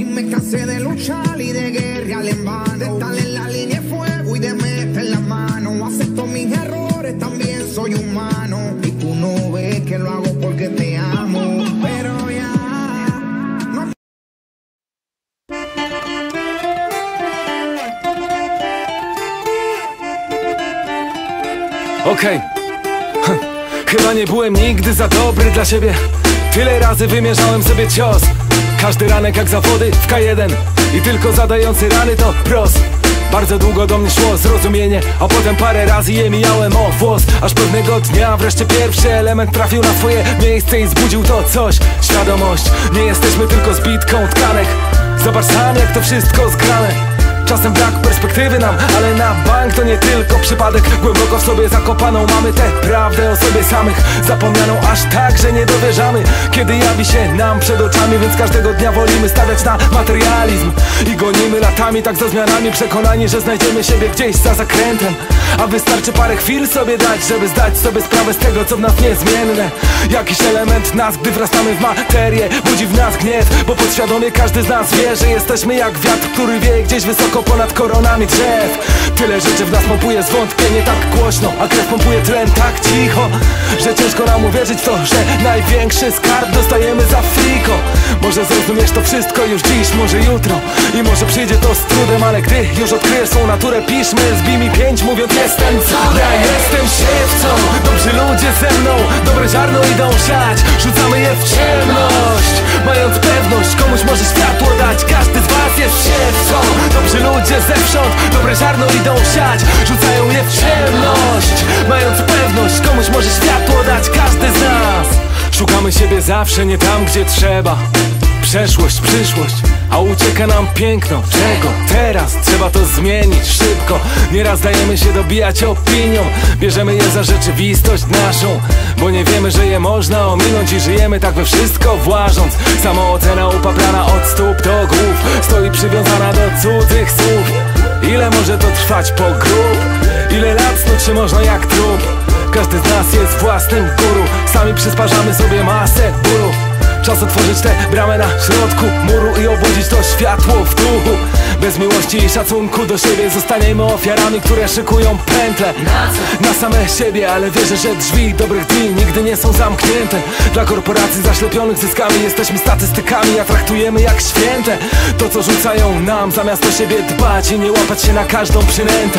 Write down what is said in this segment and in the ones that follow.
Y me cansé de luchar y de guerrear en vano. De estar en la línea de fuego y de meter la mano. Acepto mis errores, también soy humano. Y tú no ves que lo hago porque te amo. Pero ya. No Chyba nie byłem nigdy za dobry dla siebie Tyle razy wymierzałem sobie cios Każdy ranek jak zawody w K1 I tylko zadający rany to pros bardzo długo do mnie szło zrozumienie A potem parę razy je mijałem o włos. Aż pewnego dnia wreszcie pierwszy element trafił na swoje miejsce I zbudził to coś. Świadomość Nie jesteśmy tylko zbitką tkanek. Zobacz sam jak to wszystko zgrane Czasem brak perspektywy nam, ale na bank to nie tylko przypadek. Głęboko w sobie zakopaną mamy tę prawdę o sobie samych. Zapomnianą aż tak, że nie dowierzamy Kiedy jawi się nam przed oczami. Więc każdego dnia wolimy stawiać na materializm I gonimy latami tak za zmianami. Przekonani, że znajdziemy siebie gdzieś za zakrętem A wystarczy parę chwil sobie dać, żeby zdać sobie sprawę z tego co w nas niezmienne. Jakiś element nas, gdy wrastamy w materię Budzi w nas gniew, bo podświadomie każdy z nas wie Że jesteśmy jak wiatr, który wieje gdzieś wysoko ponad koronami drzew. Tyle rzeczy w nas pompuje zwątpienie tak głośno A krew pompuje tlen tak cicho Że ciężko nam uwierzyć w to, że największy skarb dostajemy za friko Może zrozumiesz to wszystko już dziś, może jutro. I może przyjdzie to z trudem, ale gdy już odkryjesz swą naturę Piszmy, zbij mi pięć mówiąc jestem cudem jestem siewcą, dobrzy ludzie ze mną Dobre ziarno idą siać, rzucamy je w ciemność Mając pewność, komuś może światło dać. Każdy z was jest siewcą. Dobrzy ludzie zewsząd, dobre ziarno idą siać. Rzucają je w ciemność Mając pewność, komuś może światło dać. Każdy z nas. Szukamy siebie zawsze nie tam, gdzie trzeba Przeszłość, przyszłość, a ucieka nam piękno Czego? Teraz trzeba to zmienić szybko Nieraz dajemy się dobijać opinią Bierzemy je za rzeczywistość naszą Bo nie wiemy, że je można ominąć I żyjemy tak we wszystko włażąc Samoocena upaplana od stóp do głów Stoi przywiązana do cudzych słów Ile może to trwać po grób? Ile lat snuć się można jak trup? Każdy z nas jest własnym guru Sami przysparzamy sobie masę bólu Czas otworzyć tę bramę na środku muru I obudzić to światło w duchu. Bez miłości i szacunku do siebie Zostaniemy ofiarami, które szykują pętle Na same siebie, ale wierzę, że drzwi dobrych dni Nigdy nie są zamknięte. Dla korporacji zaślepionych zyskami Jesteśmy statystykami, a traktujemy jak święte. To co rzucają nam, zamiast o siebie dbać I nie łapać się na każdą przynętę.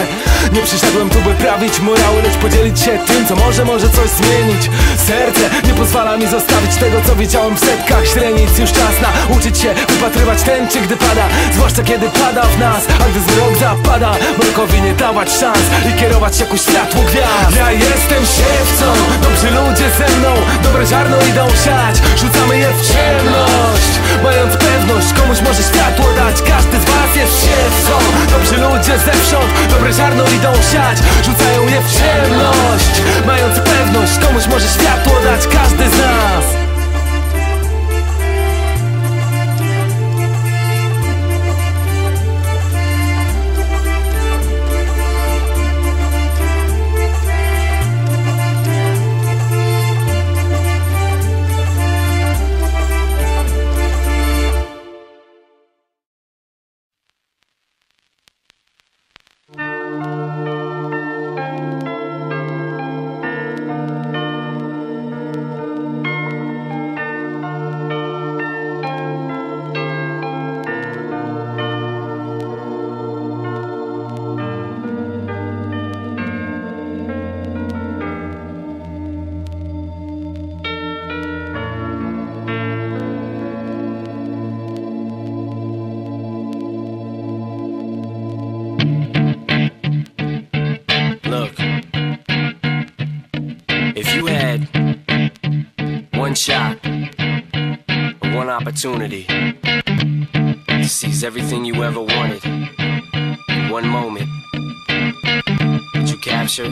Nie przyszedłem tu by prawić morały Lecz podzielić się tym, co może, może coś zmienić Serce. Nie pozwala mi zostawić tego, co widziałem w setkach źrenic Już czas nauczyć się wypatrywać tęczy, gdy pada Zwłaszcza kiedy pada w nas, a gdy wzrok zapada Mrokowi nie dawać szans i kierować się ku światłu gwiazd. Ja jestem siewcą, dobrzy ludzie ze mną Dobre ziarno idą siać, rzucamy je w ciemność Mając pewność, komuś może światło dać. Każdy z was jest siewcą Dobrzy ludzie zewsząd, dobre ziarno idą siać. Rzucają je w ciemność Mając pewność, komuś może światło dać. Każdy z nas one shot, one opportunity. To seize everything you ever wanted. In one moment, that you captured,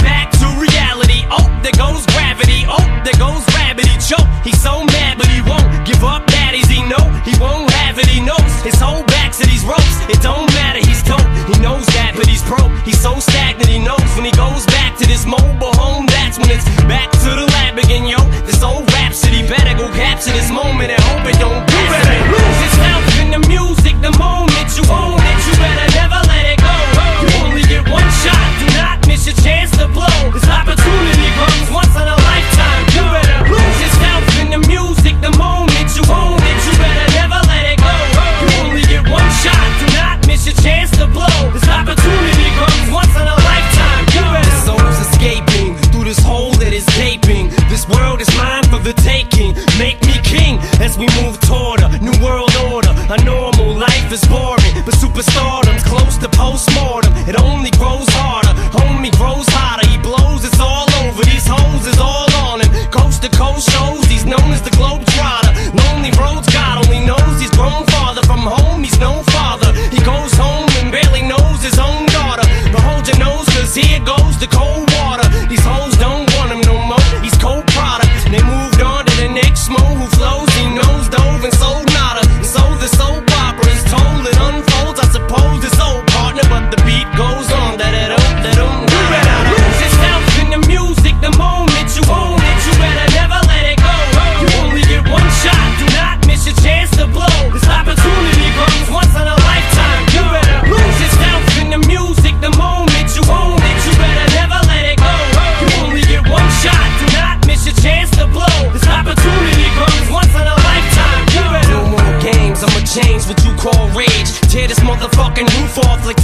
Oh, there goes gravity. Oh, there goes gravity. Choke. He's so mad, but he won't.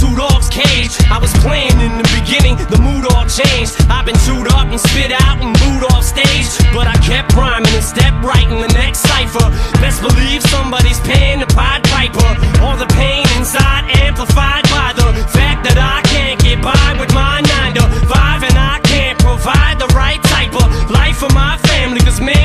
Rudolph's cage. I was playing in the beginning, the mood all changed. I've been chewed up and spit out and booed off stage. But I kept rhyming and stepped right in the next cipher. Best believe somebody's paying the Pied Piper. All the pain inside amplified by the fact that I can't get by with my 9 to 5 and I can't provide the right type of life for my family. Cause man,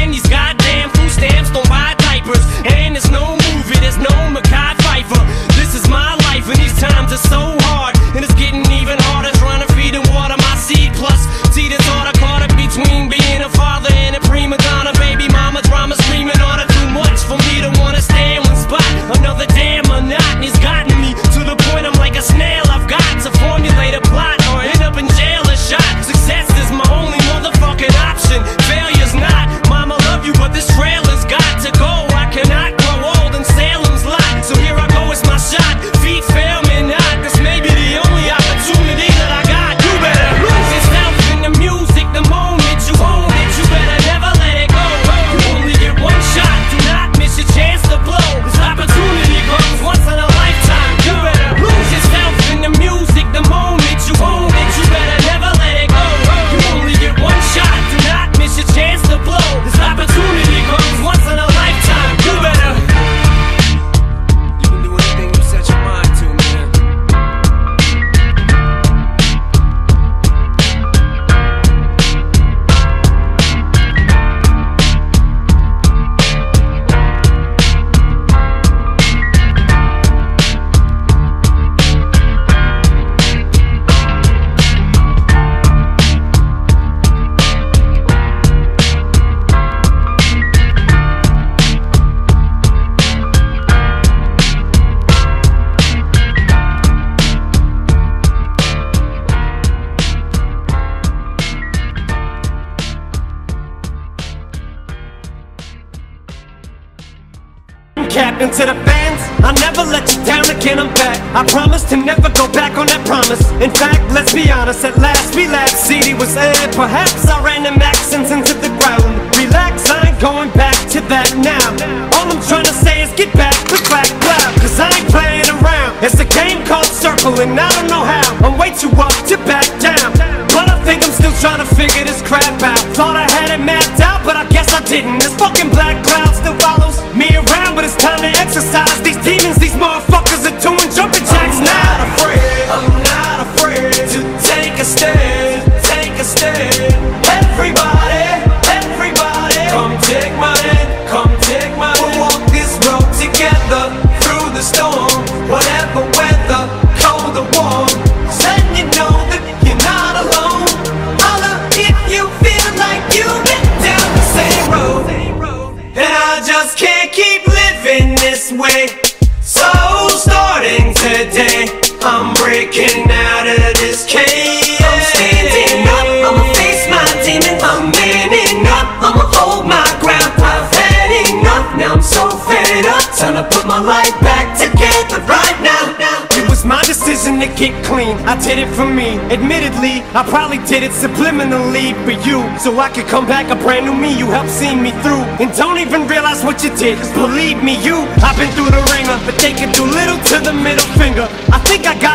talking to the fans. I'll never let you down again, I'm back. I promise to never go back on that promise. In fact, let's be honest, at last we laughed. CD was aired, perhaps I ran them accents into the ground. Relax, I ain't going back to that now. All I'm trying to say is get back, click back, loud, cause I ain't playing around. It's a game called circling, I don't know how. I'm way too up to back down. But I think I'm still trying to figure this crap out. Thought I had it mapped out, but I guess I didn't. This fucking black cloud still following time to exercise. These demons, these motherfuckers are doing jumping jacks I'm now. Not afraid, I'm not afraid to take a stand, take a stand. Everybody, everybody, come take my hand, come take my hand. We'll walk this road together through the storm, whatever. way. So starting today, I'm breaking out of this cage. get clean. I did it for me. Admittedly, I probably did it subliminally for you. So I could come back a brand new me. You helped see me through. And don't even realize what you did. Cause believe me, you. I've been through the ringer, but they can do little to the middle finger. I think I got